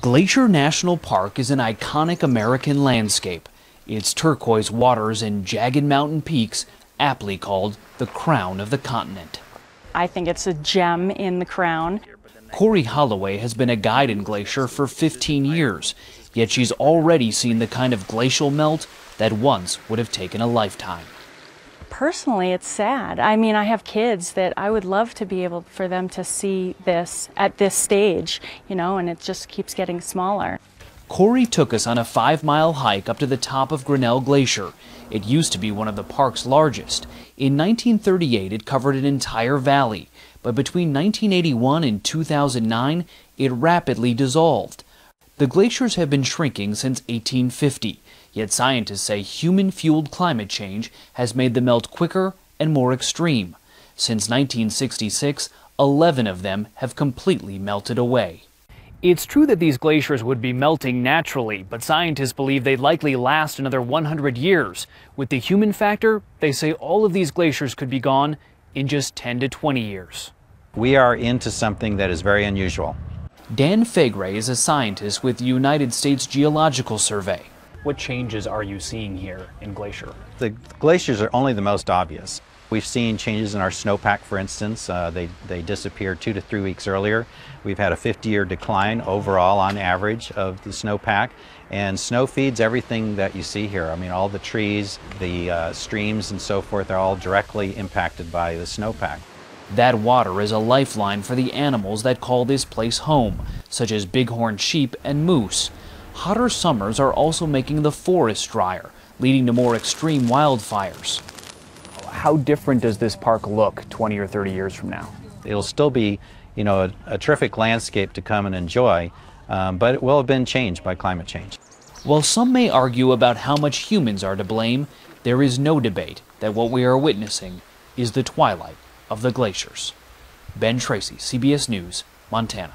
Glacier National Park is an iconic American landscape. Its turquoise waters and jagged mountain peaks aptly called the crown of the continent. I think it's a gem in the crown. Corey Holloway has been a guide in Glacier for 15 years, yet she's already seen the kind of glacial melt that once would have taken a lifetime personally, it's sad. I mean, I have kids that I would love to be able for them to see this at this stage, you know, and it just keeps getting smaller. Corey took us on a five mile hike up to the top of Grinnell Glacier. It used to be one of the park's largest. In 1938, it covered an entire valley, but between 1981 and 2009, it rapidly dissolved. The glaciers have been shrinking since 1850. Yet scientists say human fueled climate change has made the melt quicker and more extreme. Since 1966, 11 of them have completely melted away. It's true that these glaciers would be melting naturally, but scientists believe they'd likely last another 100 years. With the human factor, they say all of these glaciers could be gone in just 10 to 20 years. We are into something that is very unusual. Dan Fagre is a scientist with the United States Geological Survey. What changes are you seeing here in Glacier? The glaciers are only the most obvious. We've seen changes in our snowpack, for instance. Uh, they, they disappeared two to three weeks earlier. We've had a 50-year decline overall on average of the snowpack. And snow feeds everything that you see here. I mean, all the trees, the uh, streams and so forth are all directly impacted by the snowpack. That water is a lifeline for the animals that call this place home, such as bighorn sheep and moose. Hotter summers are also making the forest drier, leading to more extreme wildfires. How different does this park look 20 or 30 years from now? It'll still be, you know, a, a terrific landscape to come and enjoy, um, but it will have been changed by climate change. While some may argue about how much humans are to blame, there is no debate that what we are witnessing is the twilight of the glaciers. Ben Tracy, CBS News, Montana.